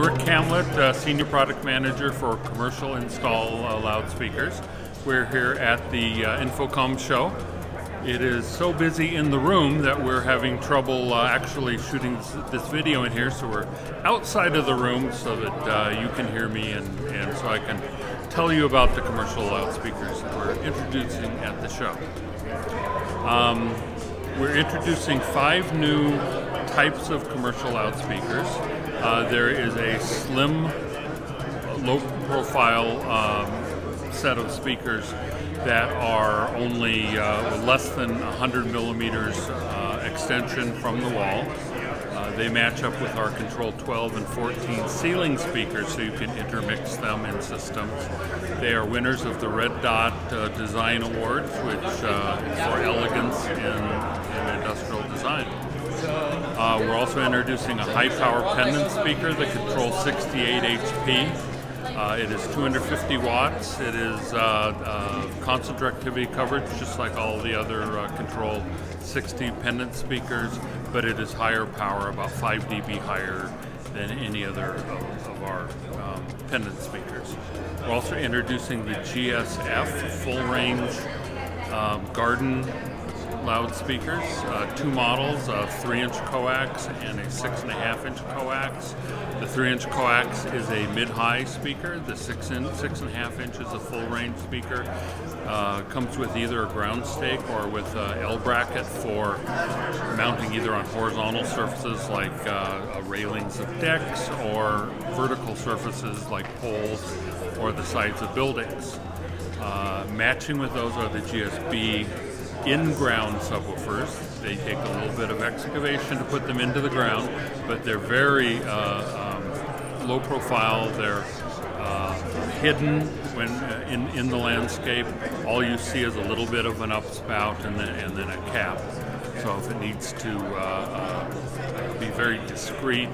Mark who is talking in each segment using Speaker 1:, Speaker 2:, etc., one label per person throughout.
Speaker 1: Rick Kamlet, uh, Senior Product Manager for Commercial Install uh, Loudspeakers. We're here at the uh, InfoComm show. It is so busy in the room that we're having trouble uh, actually shooting this video in here, so we're outside of the room so that uh, you can hear me and, and so I can tell you about the commercial loudspeakers that we're introducing at the show. Um, we're introducing five new types of commercial loudspeakers. Uh, there is a slim, low profile um, set of speakers that are only uh, less than 100 millimeters uh, extension from the wall. Uh, they match up with our Control 12 and 14 ceiling speakers so you can intermix them in systems. They are winners of the Red Dot uh, Design Awards, which uh, for elegance in also introducing a high power pendant speaker, the Control 68 HP. Uh, it is 250 watts. It is uh, uh, constant directivity coverage, just like all the other uh, Control 60 pendant speakers, but it is higher power, about 5 dB higher than any other of, of our um, pendant speakers. We're also introducing the GSF full range um, garden loudspeakers, uh, two models, a three inch coax and a six and a half inch coax. The three inch coax is a mid-high speaker. The six in, six and a half inch is a full range speaker. Uh, comes with either a ground stake or with a L bracket for mounting either on horizontal surfaces like uh, railings of decks or vertical surfaces like poles or the sides of buildings. Uh, matching with those are the GSB in-ground subwoofers. They take a little bit of excavation to put them into the ground, but they're very uh, um, low profile. They're uh, hidden when uh, in, in the landscape. All you see is a little bit of an upspout and then, and then a cap. So if it needs to uh, uh, be very discreet,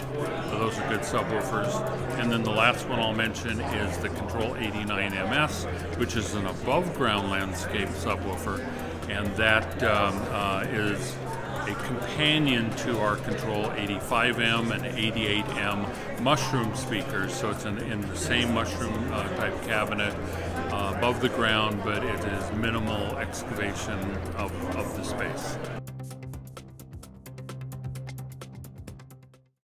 Speaker 1: those are good subwoofers. And then the last one I'll mention is the Control 89MS, which is an above ground landscape subwoofer and that um, uh, is a companion to our Control 85M and 88M mushroom speakers. So it's in, in the same mushroom uh, type cabinet uh, above the ground, but it is minimal excavation of, of the space.